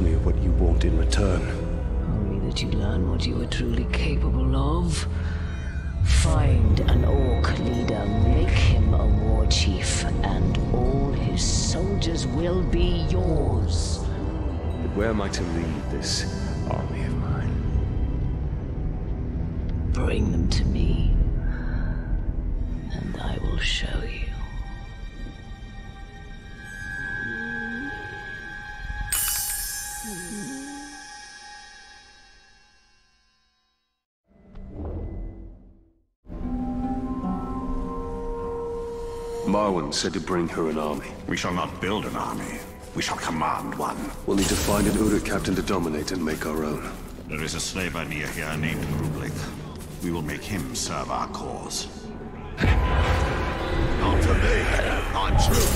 me what you want in return. Only that you learn what you are truly capable of. Find an orc leader, make him a war chief, and all his soldiers will be yours. But where am I to lead this army of mine? Bring them to me, and I will show you. Marwen said to bring her an army. We shall not build an army. We shall command one. We'll need to find an Uruk captain to dominate and make our own. There is a slave idea here named Grublik. We will make him serve our cause. Not for me. I'm true.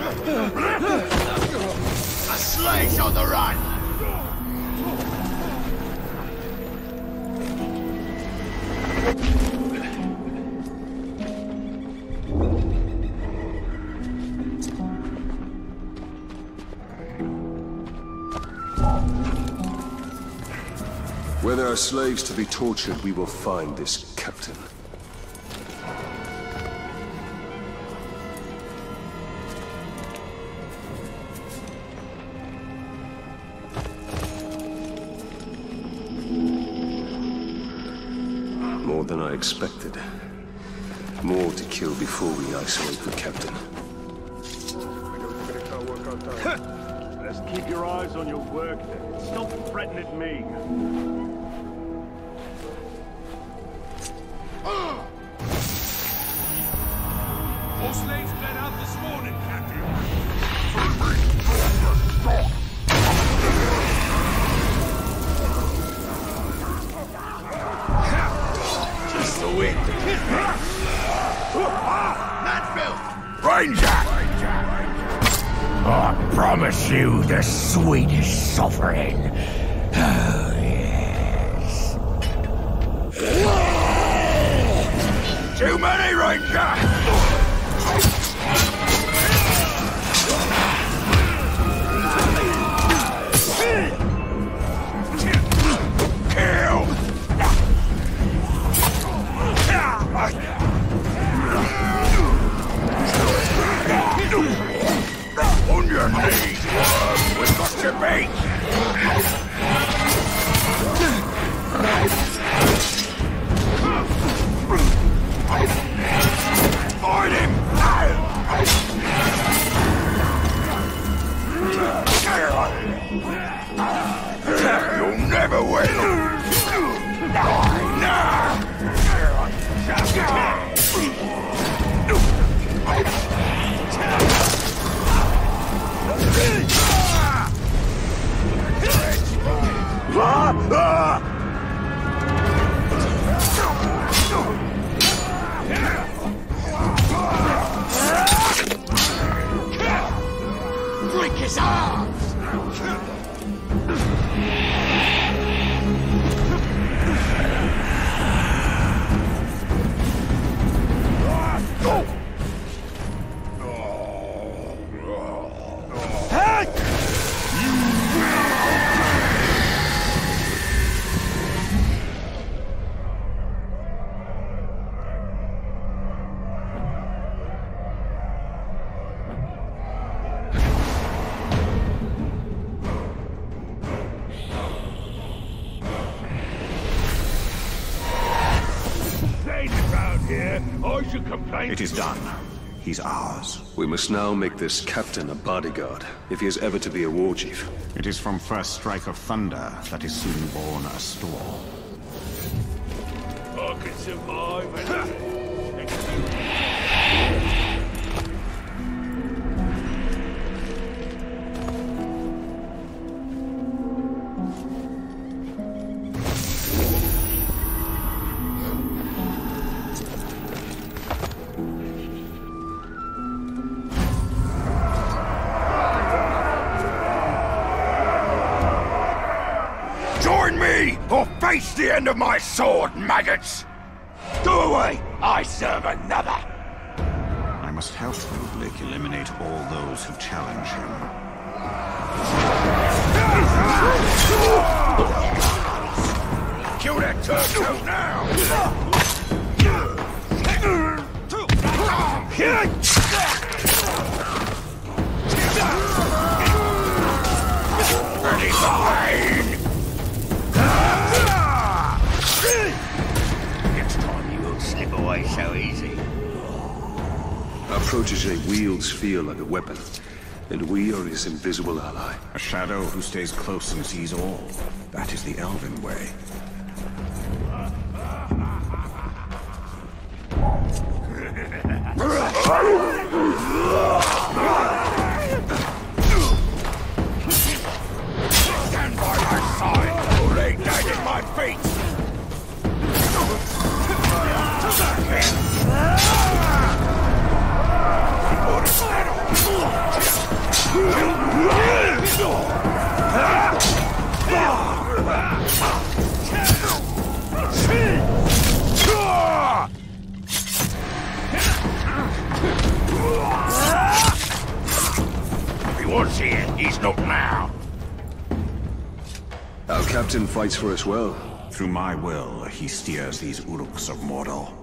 A slave's on the run! Where there are slaves to be tortured, we will find this captain. Than I expected. More to kill before we isolate the captain. Let's keep your eyes on your work. Stop threatening me. You the sweetest suffering. Break his arms! Here, I should complain. It is done. He's ours. We must now make this captain a bodyguard, if he is ever to be a war chief. It is from first strike of thunder that is soon born a storm. I can survive. face the end of my sword, maggots! Go away! I serve another. I must help Grublik eliminate all those who challenge him. Kill that turncoat now! Protege wields fear like a weapon, and we are his invisible ally. A shadow who stays close and sees all. That is the Elven way. If was here, he's not now. Our captain fights for us well. Through my will, he steers these Uruks of Mordor.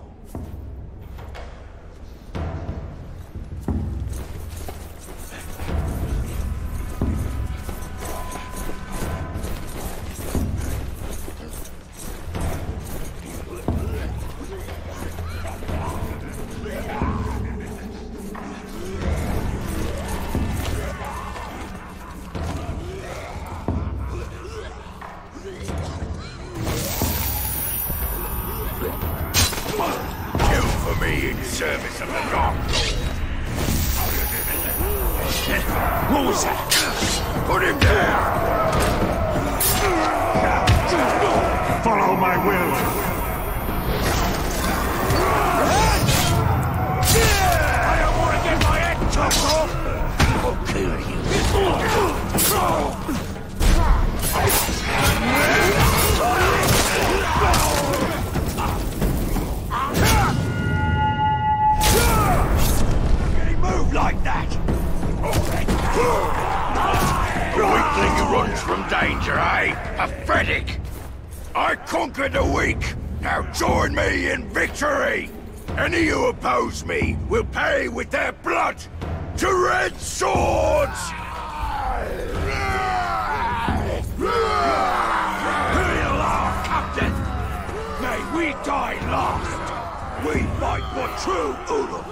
Conquered the weak! Now join me in victory! Any who oppose me will pay with their blood to red swords! You are, Captain! May we die last! We fight for true Uruk!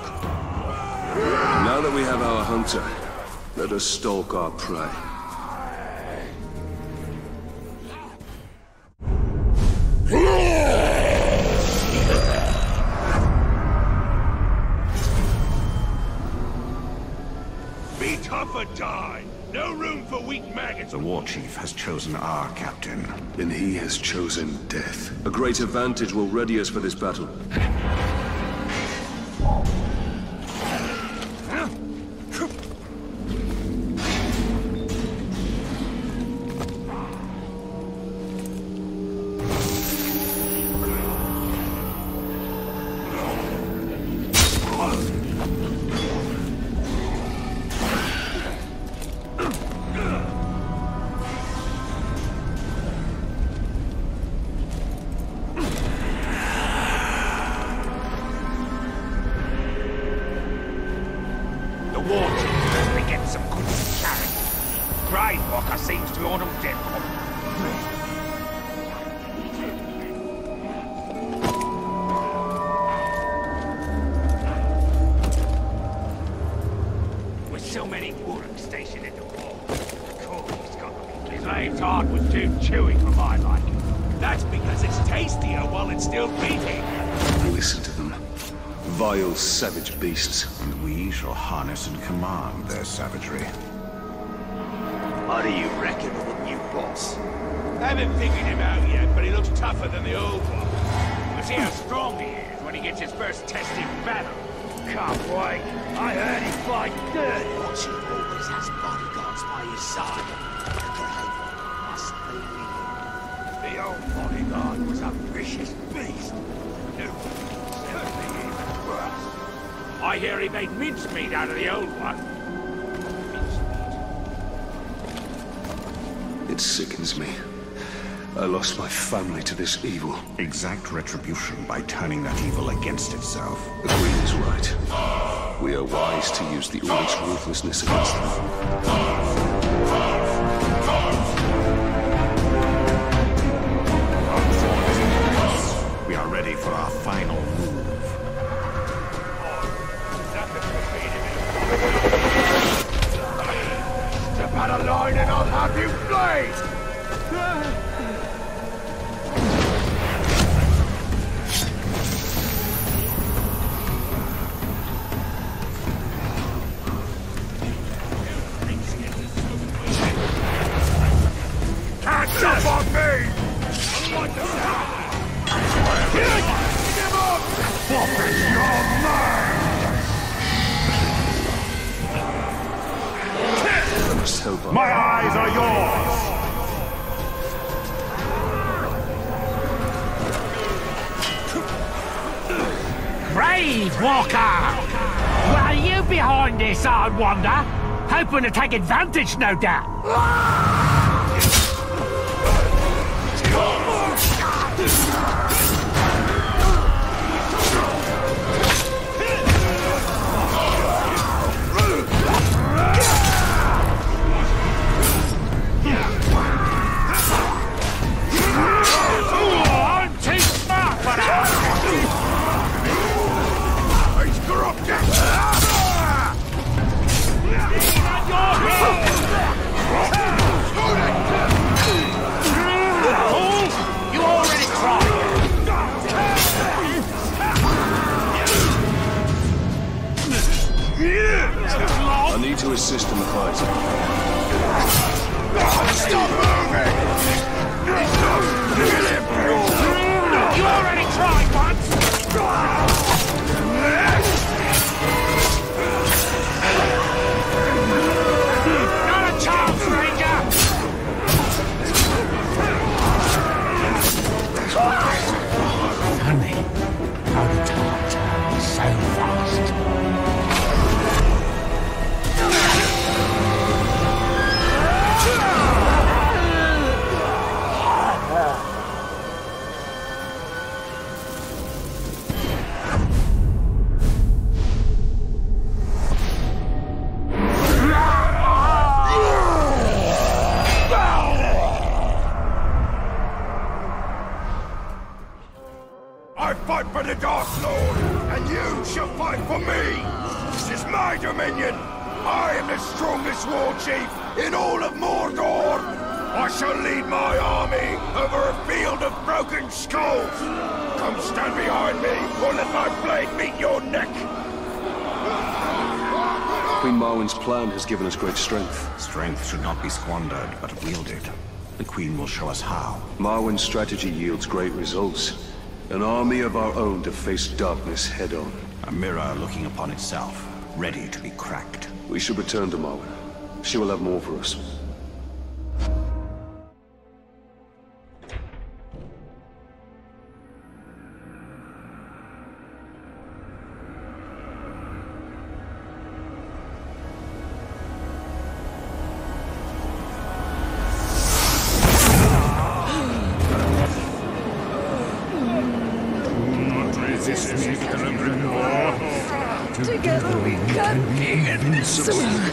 Now that we have our hunter, let us stalk our prey. Be tough or die. No room for weak maggots. The war chief has chosen our captain. And he has chosen death. A great advantage will ready us for this battle. The war team has to get some good carrot. Grave Walker seems to be on them dead. With so many Uruk stationed in the wall, of course he's got to be. His lane's heart was too chewy for my liking. That's because it's tastier while it's still beating. Listen to them. Vile, savage beasts. And we shall harness and command their savagery. What do you reckon of the new boss? I Haven't figured him out yet, but he looks tougher than the old one. We'll see how strong he is when he gets his first test in battle. Can't wait. I heard he fight good. Watch him always has bodyguards by his side. Must believe. The old bodyguard was a vicious beast. I hear he made mincemeat out of the old one. It sickens me. I lost my family to this evil. Exact retribution by turning that evil against itself. The Queen is right. We are wise to use the Order's ruthlessness against them. My eyes are yours! Brave, Walker! Well, you behind this, I wonder? Hoping to take advantage, no doubt. Stop moving! I shall lead my army over a field of broken skulls! Come stand behind me, or let my blade meet your neck! Queen Marwen's plan has given us great strength. Strength should not be squandered, but wielded. The Queen will show us how. Marwen's strategy yields great results. An army of our own to face darkness head-on. A mirror looking upon itself, ready to be cracked. We should return to Marwen. She will have more for us. Be invincible. The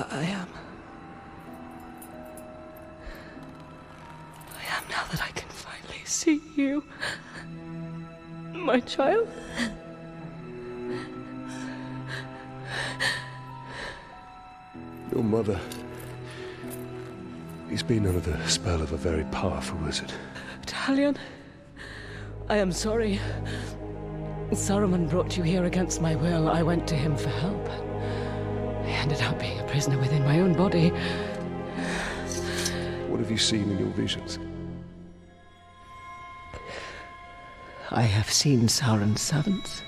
I, I am. I am now that I can finally see you. My child. Your mother... He's been under the spell of a very powerful wizard. Talion, I am sorry. Saruman brought you here against my will. I went to him for help. I ended up being a prisoner within my own body. What have you seen in your visions? I have seen Sauron's servants.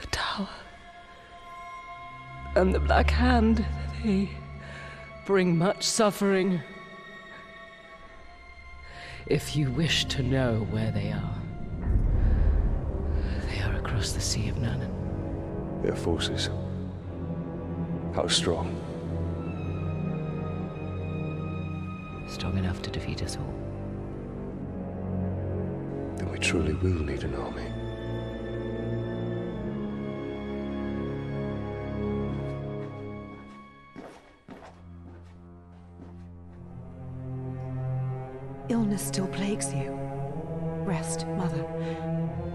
The tower. And the Black Hand. They bring much suffering. If you wish to know where they are, they are across the Sea of Nurnen. Their forces. How strong? Strong enough to defeat us all. Then we truly will need an army. Illness still plagues you. Rest, Mother.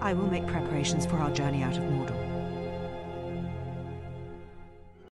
I will make preparations for our journey out of Mordor.